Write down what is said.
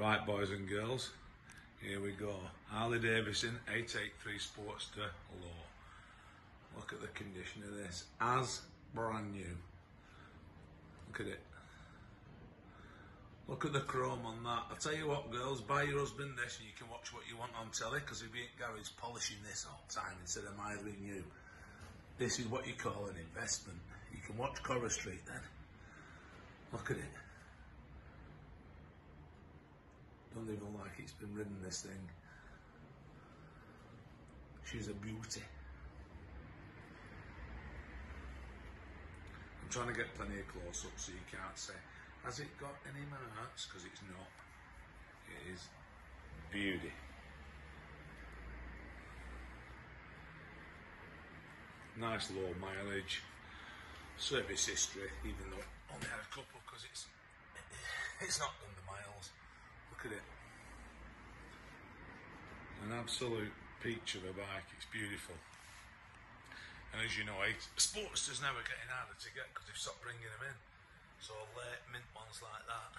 Right, boys and girls, here we go. Harley Davidson 883 Sportster Low. Look at the condition of this, as brand new. Look at it. Look at the chrome on that. I'll tell you what, girls, buy your husband this and you can watch what you want on telly because if you ain't Gary's polishing this all the time instead of miring you. This is what you call an investment. You can watch Cora Street then. Look at it. Don't even like it's been ridden, this thing. She's a beauty. I'm trying to get plenty of close up so you can't say, has it got any marks? Because it's not. It is beauty. Nice low mileage. Service history, even though only had a couple because it's it's not done the miles. At it. An absolute peach of a bike. It's beautiful. And as you know, Sportster's never getting harder to get because they've stopped bringing them in. So late mint ones like that.